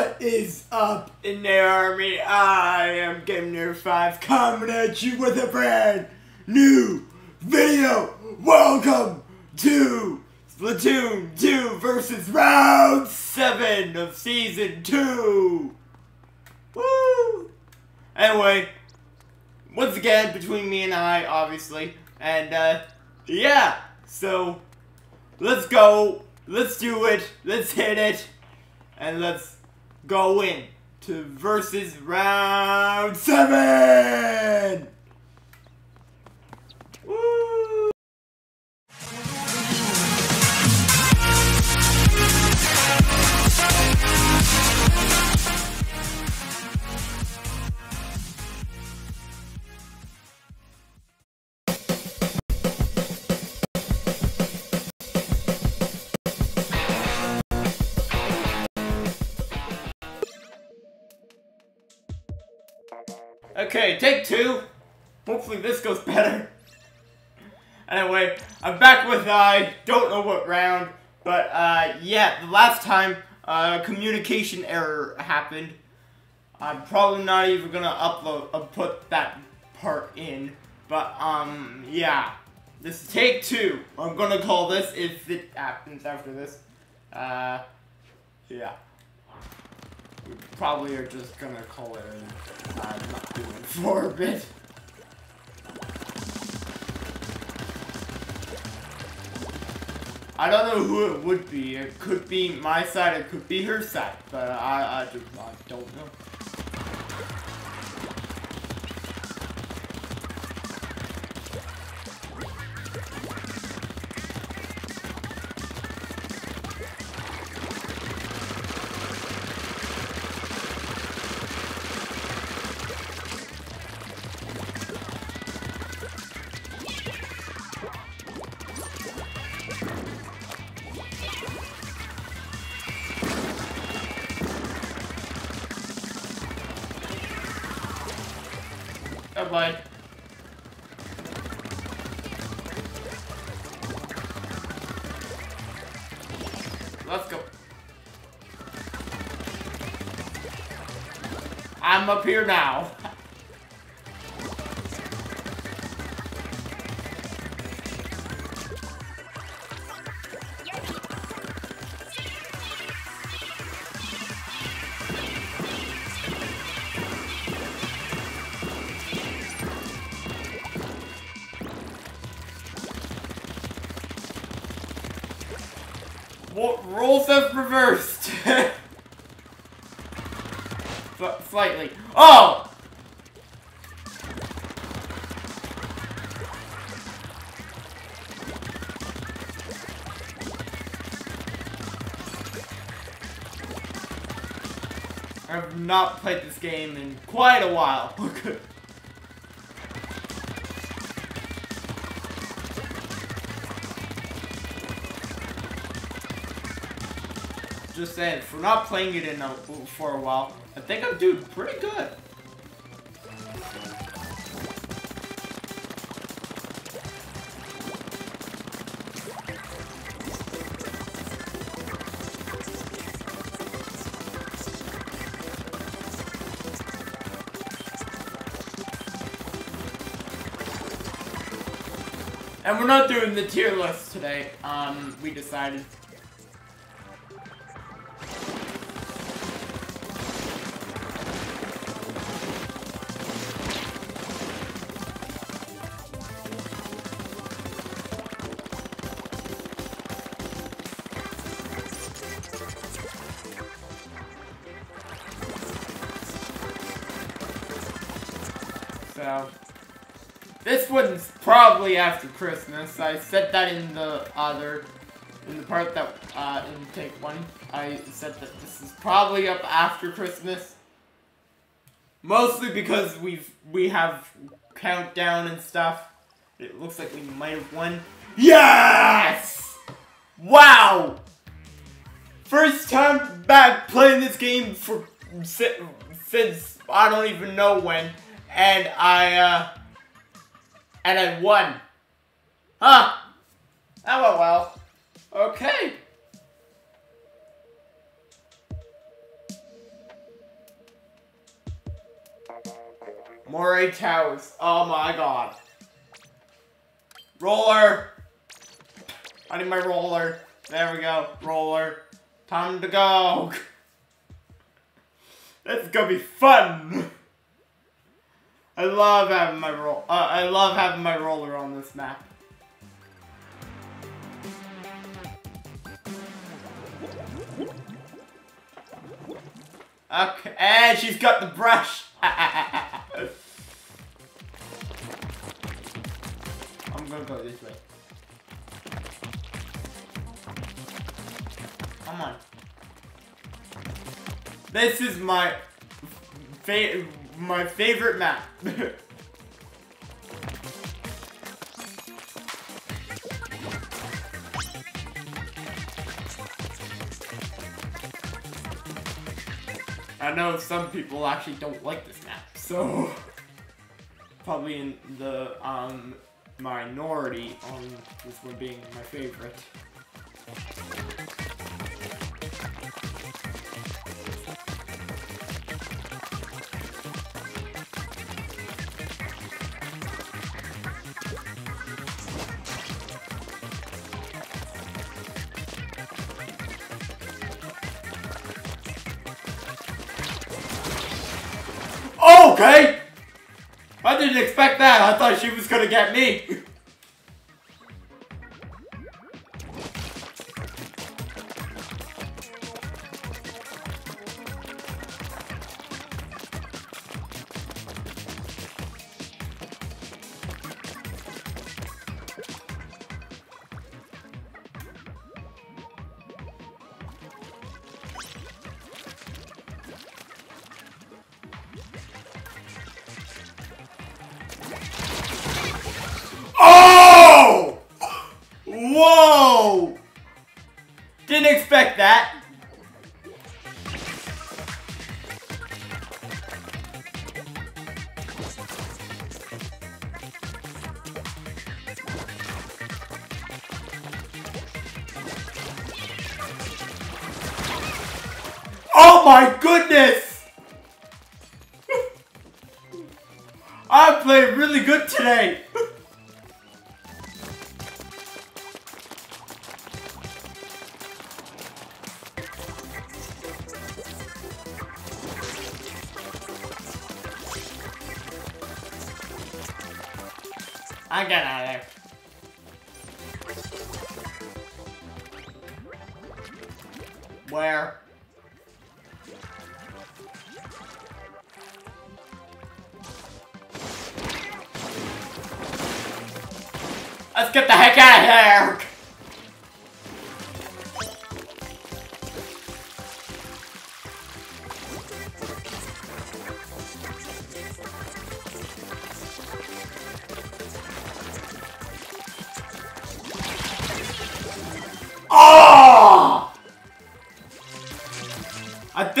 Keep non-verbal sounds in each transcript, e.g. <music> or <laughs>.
What is up Inator Army? I am Gamer 5 coming at you with a brand new video. Welcome to Splatoon 2 versus round 7 of season 2. Woo! Anyway, once again, between me and I, obviously. And, uh, yeah. So, let's go. Let's do it. Let's hit it. And let's go in to versus round seven. Hopefully this goes better. Anyway, I'm back with I don't know what round, but uh, yeah, the last time uh, communication error happened. I'm probably not even gonna upload, uh, put that part in, but um, yeah. This is take two. I'm gonna call this if it happens after this. Uh, yeah. We probably are just gonna call it uh, not doing for a bit. I don't know who it would be. It could be my side, it could be her side, but I, I, just, I don't know. Oh boy. Let's go. I'm up here now. Roles have reversed. <laughs> S- slightly. Oh! I've not played this game in quite a while. <laughs> Just saying, for not playing it in a, for a while, I think I'm doing pretty good. And we're not doing the tier list today. Um, we decided. This one's probably after Christmas. I said that in the other, in the part that, uh, in take one. I said that this is probably up after Christmas. Mostly because we've, we have countdown and stuff. It looks like we might have won. Yes! Wow! First time back playing this game for, since, I don't even know when. And I, uh, and I won. Huh. Ah, that went well. Okay. Moray Towers. Oh my god. Roller! I need my roller. There we go. Roller. Time to go. <laughs> this is gonna be fun! <laughs> I love having my roll. Uh, I love having my roller on this map. Okay, and she's got the brush. <laughs> I'm gonna go this way. Come on. This is my fa my favorite map. <laughs> I know some people actually don't like this map, so <laughs> probably in the um minority on this one being my favorite. Okay! I didn't expect that. I thought she was gonna get me. That. I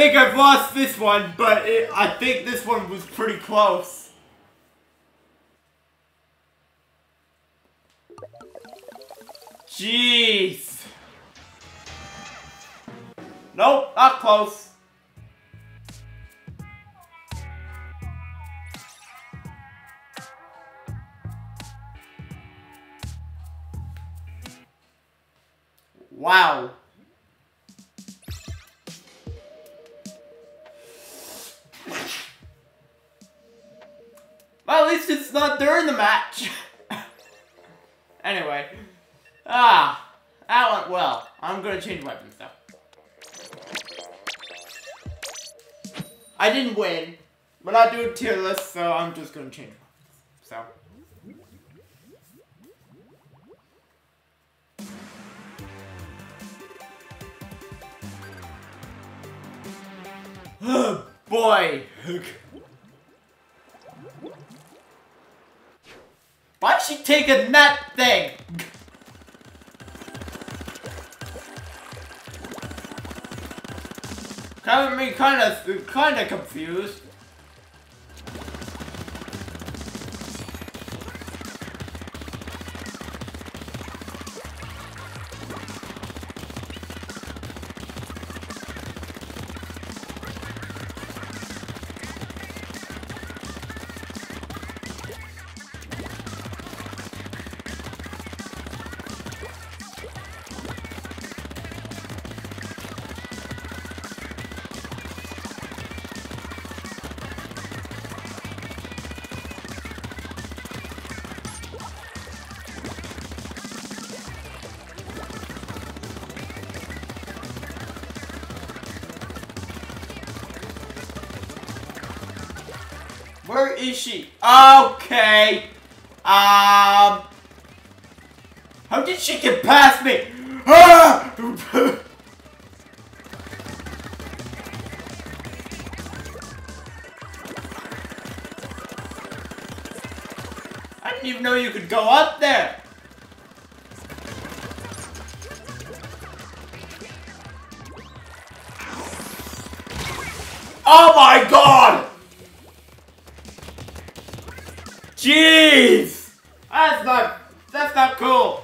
think I've lost this one, but it, I think this one was pretty close. Jeez. Nope, not close. Wow. Well, at least it's not during the match. <laughs> anyway. Ah, that went well. I'm gonna change weapons though. I didn't win. We're not doing tier list, so I'm just gonna change weapons. So. <gasps> Boy! Why'd she taking that thing? Having me kind of, kind of confused. Where is she? Okay. Um. How did she get past me? <laughs> I didn't even know you could go up there. That's not, that's not cool.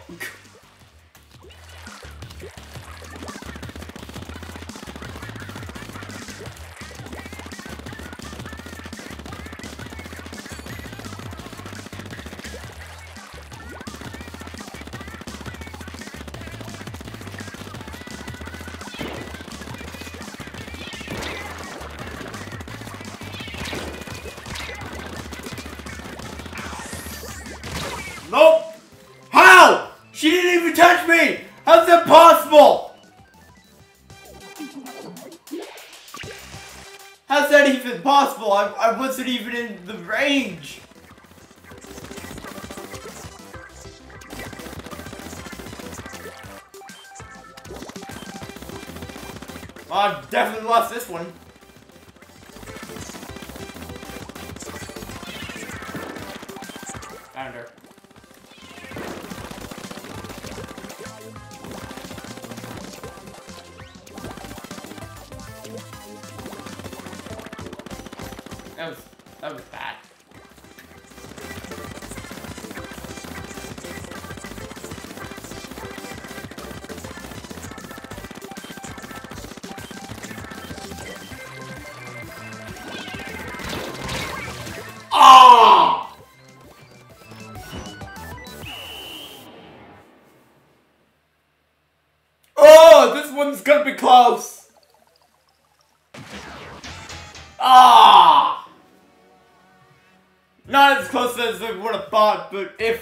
Wasn't even in the range. Oh, I've definitely lost this one. Found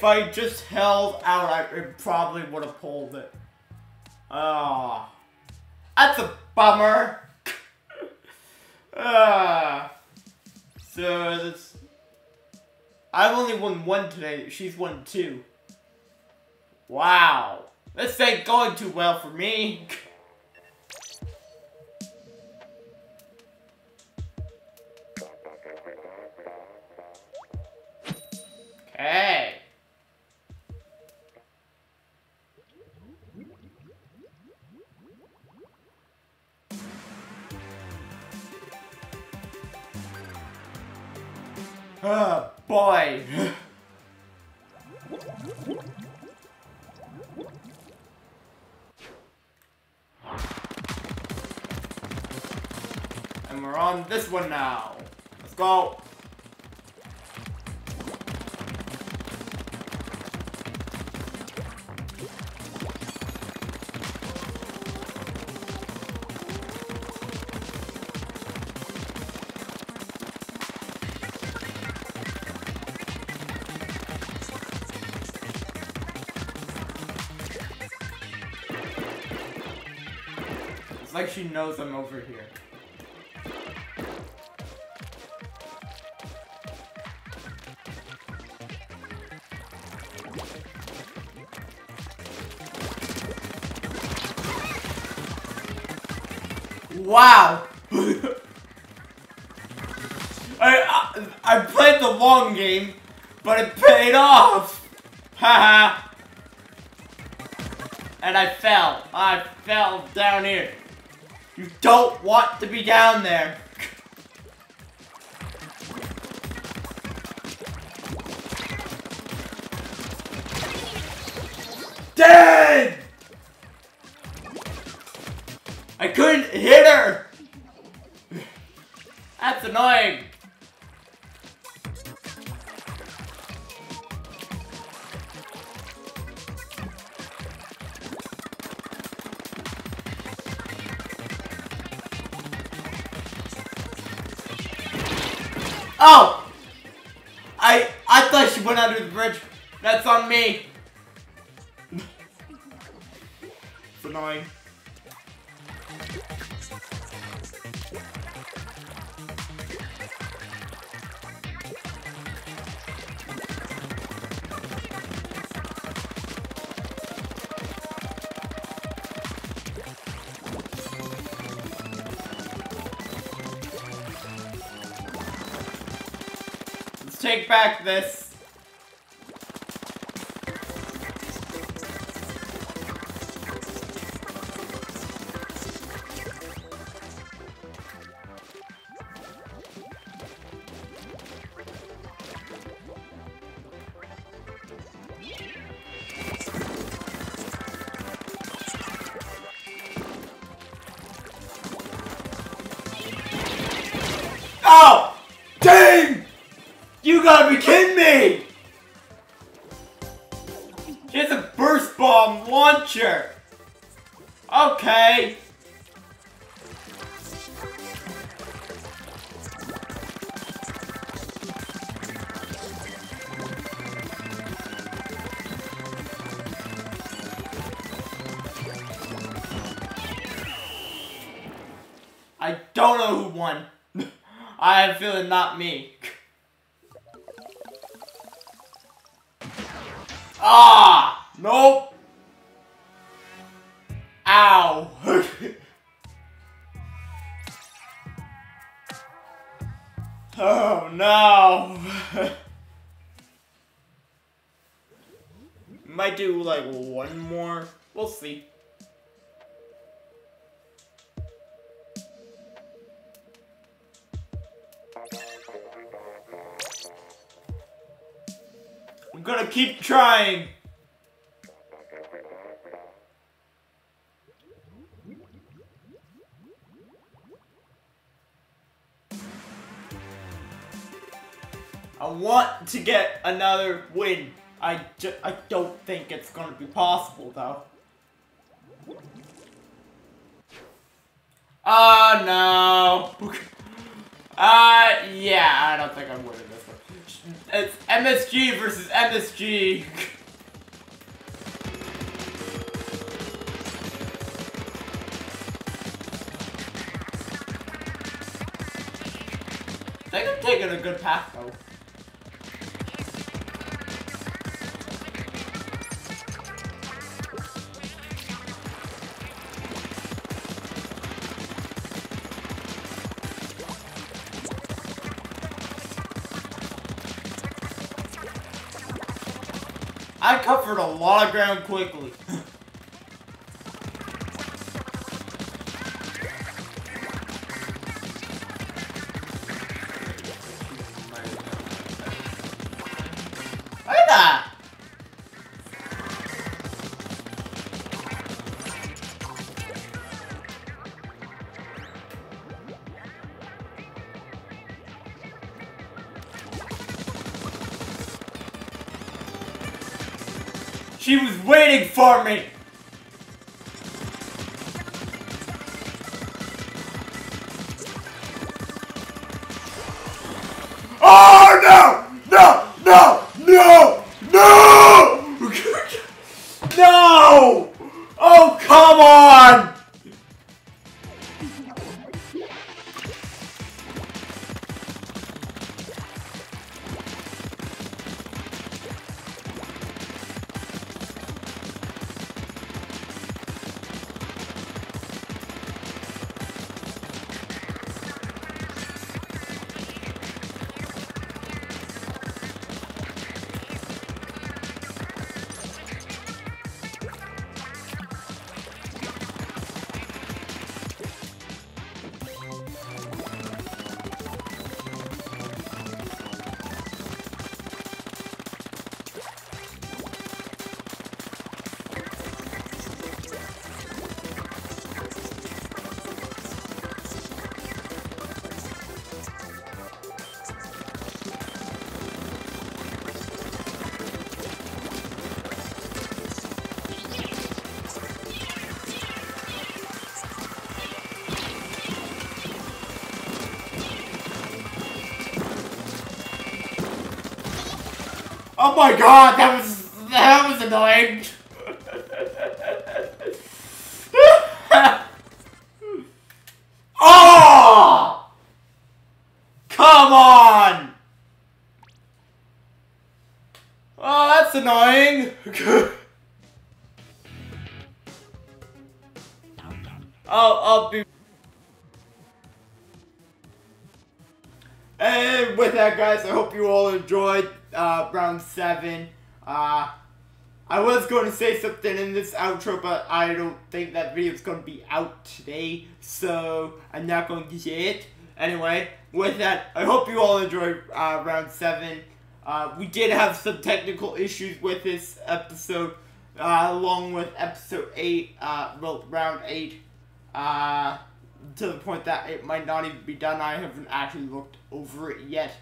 if I just held out, I probably would have pulled it. Ah. That's a bummer. <laughs> ah. So, that's... I've only won one today. She's won two. Wow. This ain't going too well for me. <laughs> Okay. Boy. and we're on this one now. Let's go. Like she knows I'm over here. Wow! <laughs> I, I I played the long game, but it paid off! <laughs> Haha! and I fell. I fell down here. You don't want to be down there. Dead! I couldn't hit her! That's annoying. Oh! I I thought she went under the bridge. That's on me. it's annoying. Take back this. Oh! Gotta be kidding me! Has a burst bomb launcher! Okay. I don't know who won. <laughs> I have a feeling not me. <laughs> Ah! Nope! Ow! <laughs> oh no! <laughs> Might do like one more. We'll see. Gonna keep trying. I want to get another win. I, I don't think it's gonna be possible though. Oh no. Uh, <laughs> yeah, I don't think I'm winning this. It's MSG versus MSG. I think I'm taking a good path though. I covered a lot of ground quickly. She was waiting for me! Oh my god, that was that was annoying. oh! Come on! Oh, that's annoying. <laughs> I'll I'll be. And with that, guys, I hope you all enjoyed uh, round seven. Uh, I was going to say something in this outro, but I don't think that video is going to be out today, so I'm not going to say it. Anyway, with that, I hope you all enjoyed uh, round seven. Uh, we did have some technical issues with this episode, uh, along with episode eight, uh, well, round eight, uh, to the point that it might not even be done. I haven't actually looked over it yet.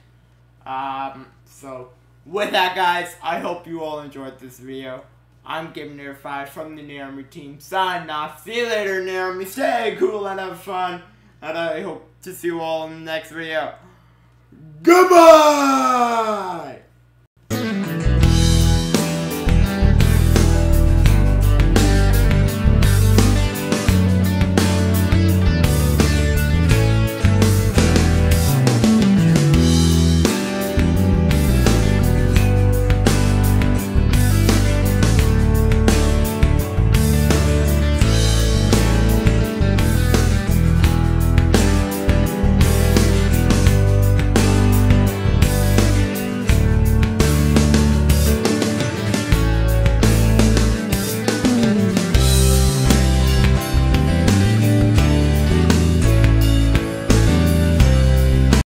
Um, so, with that, guys, I hope you all enjoyed this video. I'm giving it a 5 from the Naomi team. Signing off. See you later, Naomi. Stay cool and have fun. And I hope to see you all in the next video. Goodbye!